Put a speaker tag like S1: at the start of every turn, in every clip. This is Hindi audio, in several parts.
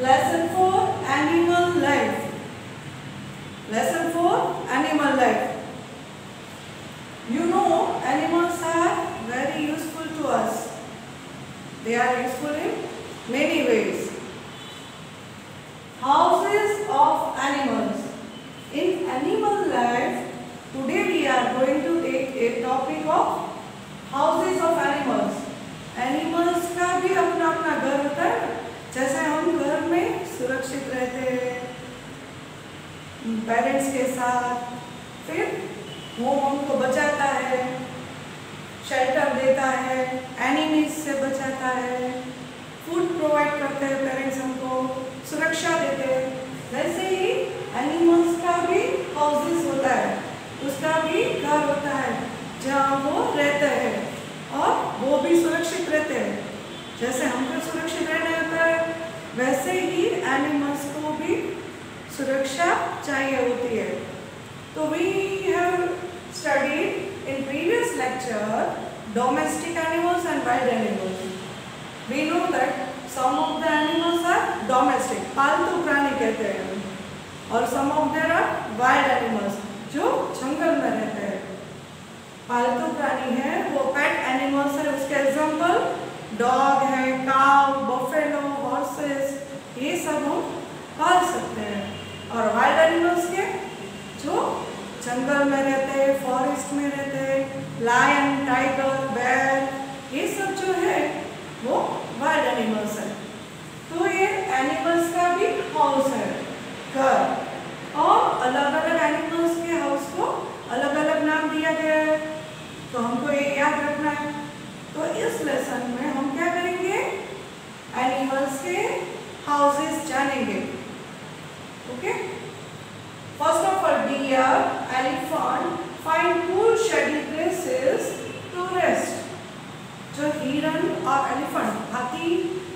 S1: lesson 4 animal life. Lesson 4 animal life. You know animals are very useful to us. They are useful in many ways. Houses साथ फिर वो हमको बचाता है शेल्टर देता है एनिमीज से बचाता है। फ़ूड प्रोवाइड करते हैं पेरेंट्स हमको, सुरक्षा देते हैं। वैसे ही एनिमल्स का भी हाउसेस होता है, उसका भी घर होता है, जहाँ वो रहते हैं। और वो भी सुरक्षित रहते हैं। जैसे हमको सुरक्षित रहना होता है, वैसे ही एनिमल्स को भी सुरक्षा चाहिए होती है। तो studied in previous lecture domestic animals and wild animals we know that some of the animals are domestic पालतू प्राणी कहते हैं और some of there are wild animals जो जंगल में रहते हैं। पालतू प्राणी है, वो पेट एनिमल्स है। उसके एग्जांपल डॉग है काव बफेलो हॉर्सेस ये सब हम पाल सकते हैं। और वाइल्ड एनिमल्स के जो जंगल में रहते हैं फॉरेस्ट में रहते हैं लायन टाइगर बैर ये सब जो है, वो वाइल्ड एनिमल्स है। तो ये एनिमल्स का भी हाउस है, घर। और अलग अलग एनिमल्स के हाउस को अलग अलग नाम दिया गया है तो हमको ये याद रखना है तो इस लेसन में हम क्या करेंगे एनिमल्स के हाउसेस जानेंगे okay first of all deer elephant find cool shady places to rest जो हिरन और एलिफेंट हाथी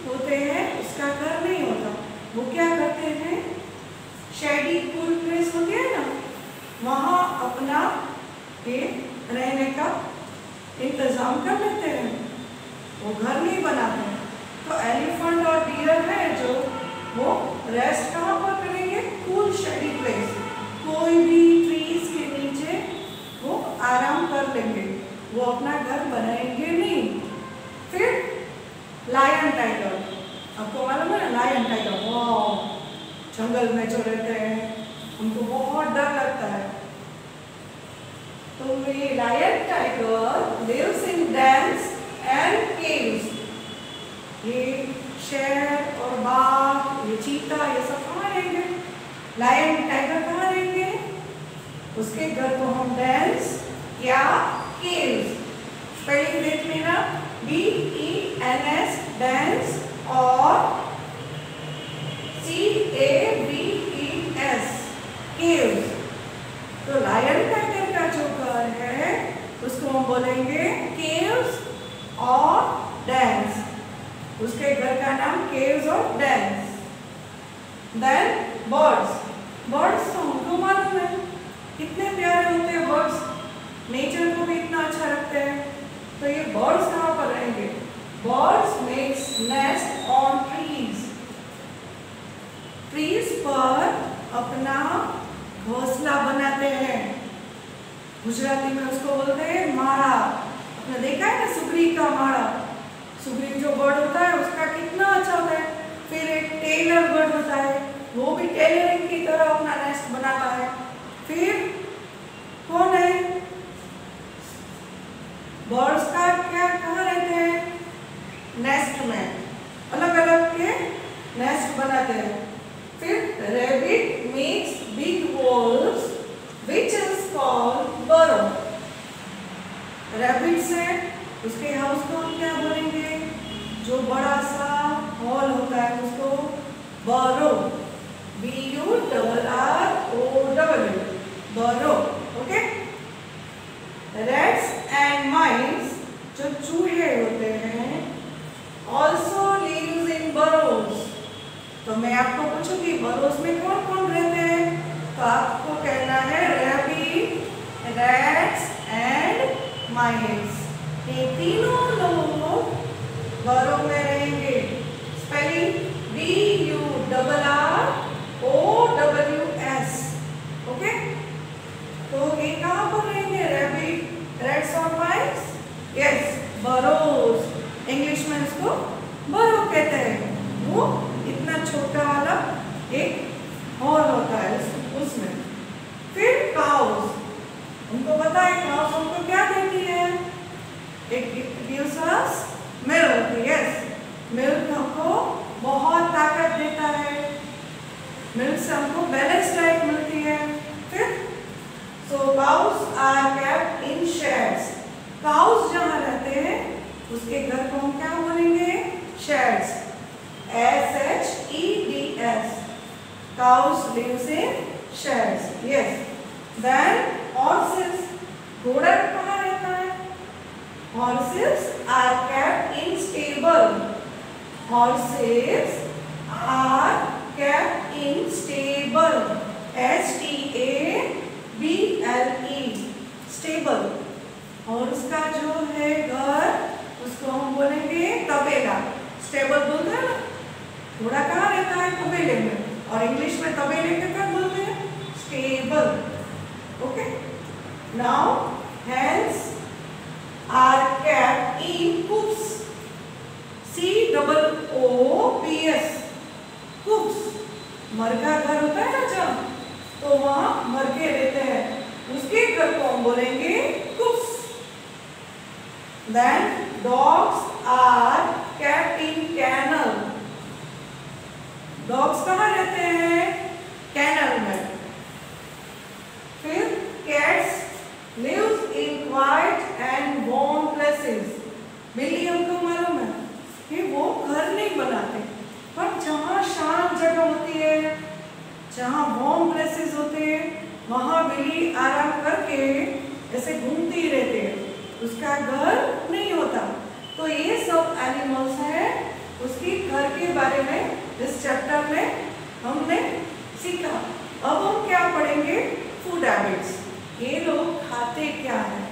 S1: होते हैं उसका घर नहीं होता वो क्या करते हैं शेडी कूल प्लेस होती है ना वहाँ अपना ये रहने का इंतज़ाम कर लेते हैं। वो घर नहीं बनाते हैं। तो एलिफेंट और डियर है जो, वो रेस्ट कहाँ पर करेंगे? कूल शेडी प्लेस कोई भी ट्रीज के नीचे वो आराम कर लेंगे। वो अपना घर बनाएँगे नहीं। फिर लायन टाइगर आपको मालूम है ना लायन टाइगर वाह जंगल में जो रहते हैं, उनको बहुत डर लगता है। तो ये lion tiger lives in dens and caves ये शेर और बाघ ये चीता, ये सब कहाँ रहेंगे? लायन टाइगर कहाँ रहेंगे? उसके घर को हम डेंस या केव्स स्पेलिंग देख लेना B E N S dens और C A B E S caves तो लायन टाइगर का जो घर है उसको हम बोलेंगे केव्स और डेंस उसके घर का नाम केव्स और डेंस देन बर्ड्स बर्ड्स तो हमको मालूम है कितने प्यारे होते हैं बर्ड्स नेचर को भी इतना अच्छा रखते हैं तो ये बर्ड्स कहाँ पर रहेंगे birds nest on trees trees पर अपना घोंसला बनाते हैं। गुजराती में उसको बोलते हैं माड़ा। आपने देखा है ना सुगरी का माड़ा? सुगरी जो बर्ड होता है, उसका कितना अच्छा होता है। फिर एक टेलर बर्ड होता है, वो भी टेलरिंग की तरह अपना नेस्ट बनाता है। फिर कौन है? बर्ड्स का नेस्ट में। अलग अलग के नेस्ट बनाते हैं। फिर rabbit makes big holes which is called burrow. Rabbit से उसके हाउस को हम क्या बोलेंगे? जो बड़ा सा हॉल होता है उसको burrow B U double R O double burrow okay rats and mice जो चूहे होते हैं ऑल्सो लिव्स इन burrows तो मैं आपको पूछूँगी बरोस में कौन कौन रहते हैं? तो आपको कहना है रैबिट रैट्स एंड माइस ये तीनों लोग बरो में रहेंगे। Spelling B U double R O W S okay तो ये कहाँ पर रहेंगे रैबिट रैट्स और माइस यस बरोज इंग्लिश में इसको बरो कहते हैं वो इतना छोटा वाला एक हॉल होता है उसमें फिर काउस उनको पता है काउस हमको क्या देती है एक gives us milk yes milk हमको बहुत ताकत देता है मिल्क से हमको बैलेंस डाइट मिलती है फिर so cows are kept in sheds cows जहाँ रहते हैं उसके घर को हम क्या बोलेंगे sheds S H E D S. Cows lives in sheds. Yes. Then horses. घोड़ा कहाँ रहता है? Horses are kept in stable. Horses are kept in stable. S T A B L E. Stable. और उसका जो है घर, उसको हम बोलेंगे तबेला। स्टेबल बोलते हैं ना? घोड़ा कहाँ रहता है? तबेले में। और इंग्लिश में तबेले के क्या बोलते हैं? Stable okay now hens are kept in coops C double O P S coops मरघा घर होता है ना जब तो वहाँ मरघे रहते हैं उसके घर को हम बोलेंगे coops then dogs are kept in kennel dogs कहाँ रहते हैं कैनल में फिर cats lives in quiet and warm places बिल्ली हमको मालूम है कि वो घर नहीं बनाते पर जहाँ शांत जगह होती है जहाँ वार्म प्लेसेस होते हैं वहाँ बिल्ली आराम करके ऐसे घूमते ही रहते हैं। उसका घर नहीं होता। तो ये सब एनिमल्स हैं, उसकी घर के बारे में इस चैप्टर में हमने सीखा। अब हम क्या पढ़ेंगे? फ़ूड हैबिट्स ये लोग खाते क्या है?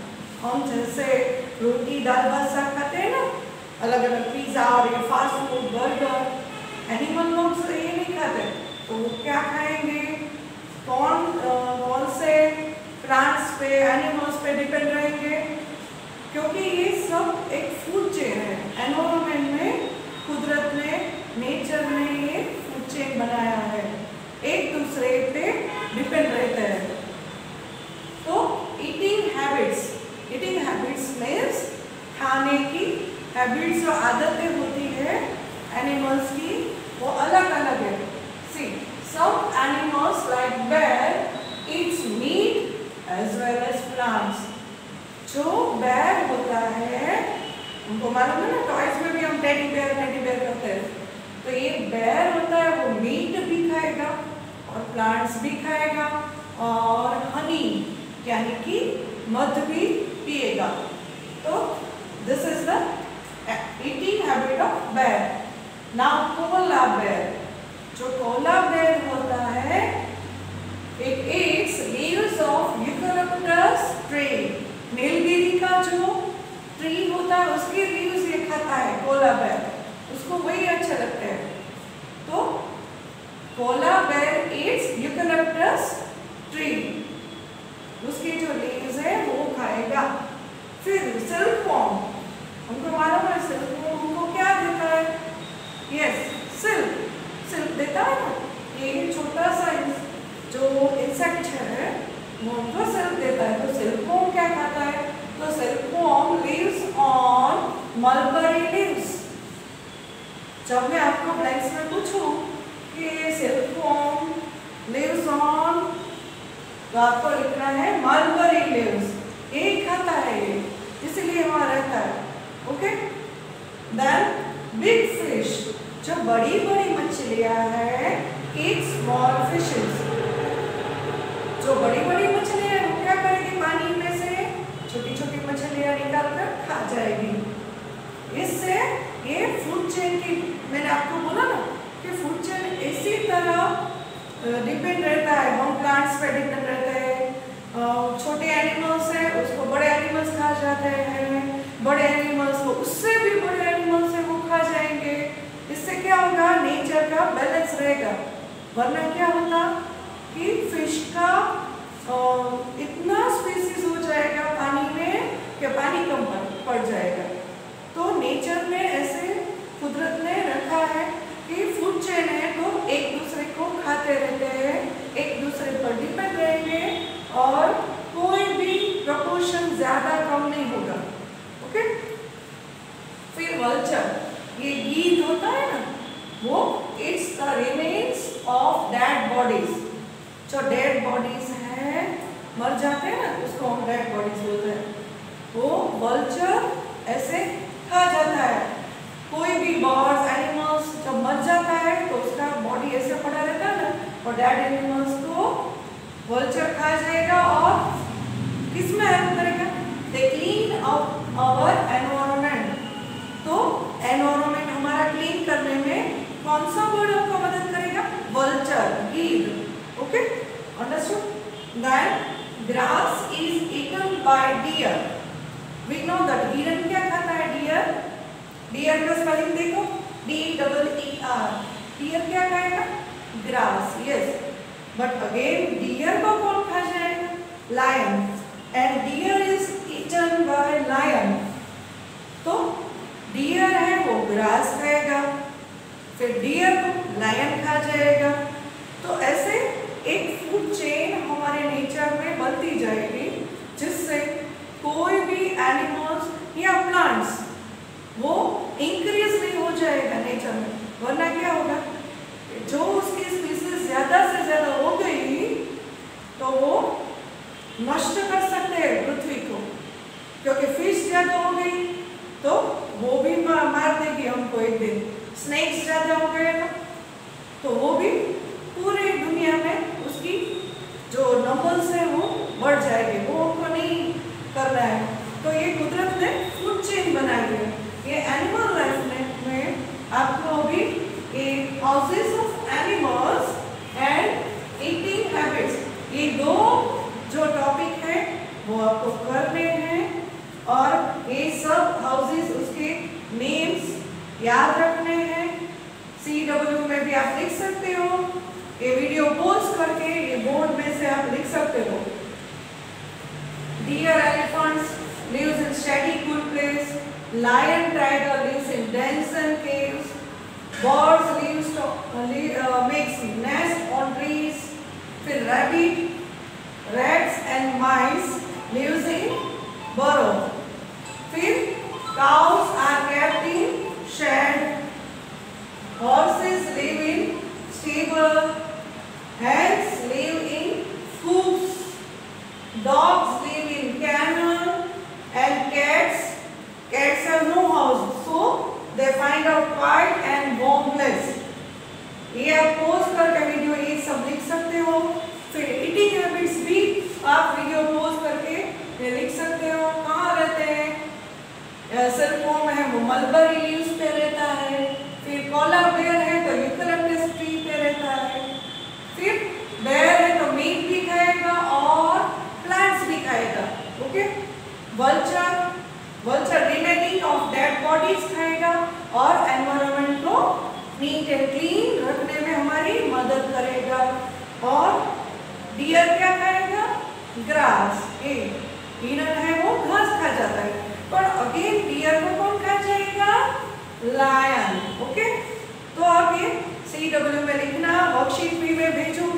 S1: हम जैसे रोटी, दाल, भात, साग खाते हैं ना? अलग अलग पिज़्ज़ा और ये फास्ट फ़ूड बर्गर एनिमल लोग ये नहीं खाते। तो वो क्या खाएँगे? कौन कौन से प्लांट्स पे एनिमल्स पे डिपेंड रहेंगे, क्योंकि ये सब एक फ़ूड चेन है। एनवायरमेंट में, कुदरत ने नेचर ने ये फ़ूड चेन बनाया है। एक दूसरे पे डिपेंड रहते हैं। तो eating habits eating habits means खाने की हैबिट्स जो आदतें होती है एनिमल्स की, वो अलग अलग है। See some animals like eats as well as plants. जो bear होता है, उनको मालूम है ना टॉयज में भी हम टेडी बेयर टेडी बेयर करते हैं। तो ये बेयर होता है, वो मीट भी खाएगा और प्लांट्स भी खाएगा और हनी यानी कि मध भी पिएगा। तो this is the eating habit of bear now koala bear जो कोला बेयर होता है it eats leaves of eucalyptus tree Nilgiri का जो ट्री होता है, उसके लीव्स ये खाता है, कोला बेयर उसको वही अच्छा लगता है। तो कोला बेर इट्स यूकेलिप्टस ट्री उसके जो लीव्स है, वो खाएगा। फिर सिल्क वॉर्म हमको मालूम है सिल्क वॉर्म हमको क्या देता है? यस सिल्क सिल्क देता है ना? ये छोटा सा जो इंसेक्ट है, वो हमको सिल्क देता है। तो सिल्क वॉर्म क्या खाता है worm lives on mulberry leaves जब मैं आपको ब्लैंक्स में पूछूँ कि सिल्क फॉर्म लिव्स ऑन तो आपको लिखना है मलबरी लिव्स एक खाता है ये, इसलिए वहाँ रहता है. ओके देन बिग फ़िश जो बड़ी बड़ी मछलियाँ हैं, एक स्मॉल फिशेस जो बड़ी बड़ी मछलियाँ हैं वो क्या करेगी पानी में से छोटी छोटी मछलियाँ निकाल कर खा जाएगी। इससे ये फ़ूड चेन की, मैंने आपको बोला ना कि फ़ूड चेन इसी तरह डिपेंड रहता है। हम प्लांट्स पे डिपेंड रहते हैं। छोटे एनिमल्स हैं, उसको बड़े एनिमल्स खा जाते हैं। बड़े एनिमल्स को, उससे भी बड़े एनिमल्स है, वो खा जाएँगे। इससे क्या होगा? नेचर का बैलेंस रहेगा। वरना क्या होता कि फ़िश का इतना स्पीसीज हो जाएगा पानी में कि पानी कम पड़ जाएगा। तो नेचर में ऐसे कुदरत ने रखा है कि फ़ूड चेन है तो एक दूसरे को खाते रहते हैं, एक दूसरे पर डिपेंड रहेंगे और कोई भी प्रपोर्शन ज़्यादा कम नहीं होगा। ओके फिर वल्चर ये गीत होता है ना, वो it's the remains of dead bodies जो डेड बॉडीज हैं, मर जाते हैं ना, उसको हम डेड बॉडीज बोलते हैं। वो वल्चर ऐसे खा जाता है। कोई भी बर्ड्स एनिमल्स जब मर जाता है तो उसका बॉडी ऐसे पड़ा रहता है ना, और डेड एनिमल्स को वल्चर खा जाएगा और किसमें हेल्प करेगा? They clean up our environment तो एनवायरमेंट हमारा क्लीन करने में कौन सा बर्ड आपको मदद करेगा? Vulture गीद okay understood then grass is eaten by deer we know that हिरन क्या खाता है डियर डियर का स्पेलिंग देखो. D double E R deer क्या खाएगा? Grass yes but again deer को कौन खा जाएगा? Lion and deer is eaten by lion तो डियर है, वो ग्रास खाएगा. फिर डियर को लायन खा जाएगा. तो ऐसे एक फ़ूड चेन हमारे नेचर में बनती जाएगी जिससे कोई भी एनिमल्स या प्लांट्स वो इंक्रीज नहीं हो जाएगा नेचर में वरना क्या होगा? जो उसकी स्पीसीज ज़्यादा से ज़्यादा हो गई तो वो नष्ट कर सकते हैं पृथ्वी को। क्योंकि फ़िश ज़्यादा हो गई तो वो भी मार देगी हमको एक दिन। स्नेक्स ज़्यादा हो गए ना तो वो भी पूरे दुनिया में उसकी जो नंबर्स है वो बढ़ जाएँगे वो हमको नहीं करना है तो ये कुदरत ने फ़ूड चेन बनाई है ये एनिमल लाइफ में, में आपको अभी ये houses of animals and eating habits ये दो जो टॉपिक है वो आपको करने हैं और ये सब हाउसेस उसके नेम्स याद रखने हैं सी डब्ल्यू में भी आप लिख सकते हो ये वीडियो पोज करके ये बोर्ड में से आप लिख सकते हो। Deer elephants lives in shady cool place lion tiger lives in dens and caves birds lives makes nest on trees फिर rabbit rats and mice lives in burrow फिर cows are kept in shed mulberry leaves पे रहता है, फिर कॉलर बेयर है तो यूकलिप्टस ट्री पे रहता है, फिर बेयर है तो मीट भी खाएगा और प्लांट्स भी खाएगा okay vulture vulture remaining of dead bodies खाएगा और एनवायरनमेंट को नीट एंड क्लीन रखने में हमारी मदद करेगा और डियर क्या खाएगा? ग्रास ए हिरन है वो घास खा जाता है पर अगेन डियर को कौन खा जाएगा लायन ओके तो आप ये डब्ल्यू में लिखना वर्कशीट भी मैं भेजूँगी